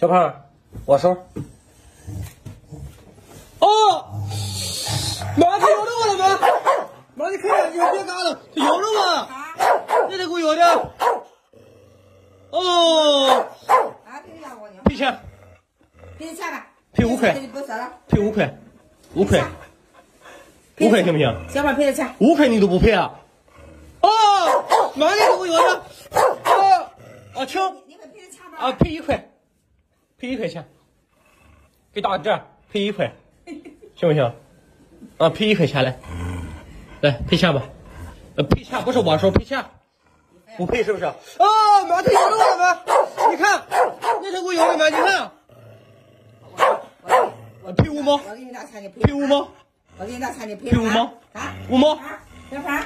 小胖，握手。哦，妈，它咬着我了吗？妈，你看，你别干了，它咬着我，你这给我咬的。哦，啊，赔啥我呢？赔钱，赔钱吧。赔五块这就不说了。赔五块，五块，五块行不行？小胖赔的钱。五块你都不赔啊？哦，妈，你给我咬的。哦，啊，停。你会赔的钱吧？啊，赔一块，赔一块钱，给打个折，赔一块，行不行？啊，赔一块钱来，来赔钱吧。呃，赔钱不是我说，赔钱，不赔是不是？啊，妈，他咬着我了吗？你看，你这给我咬的吗？你看，我赔五毛，我给你拿钱，你赔赔五毛，我给你拿钱，你赔赔五毛啊？五毛，啊，小胖，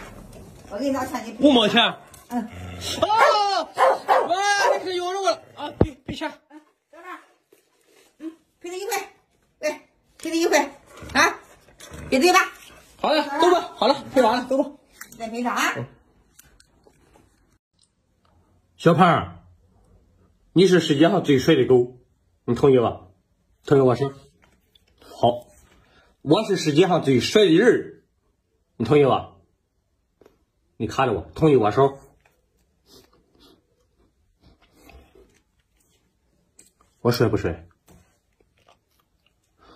我给你拿钱，你赔五毛钱。嗯，啊，妈，你可咬着我了啊！赔赔钱。赔他一块，来，赔他一块，啊，别对吧？好了，走吧，好了，赔完了，走吧。再赔上啊。小胖，你是世界上最帅的狗，你同意吧？同意我是？好，我是世界上最帅的人，你同意吧？你看着我，同意我手。我帅不帅？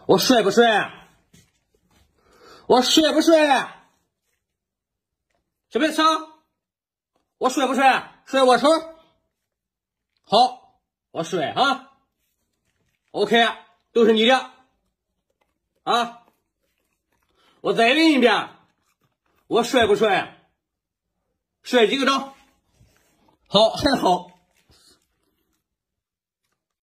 我帅不帅？我帅不帅？小白枪，我帅不帅？帅我手。好，我帅啊。OK，都是你的啊。我再问一遍，我帅不帅？帅几个掌？好，很好。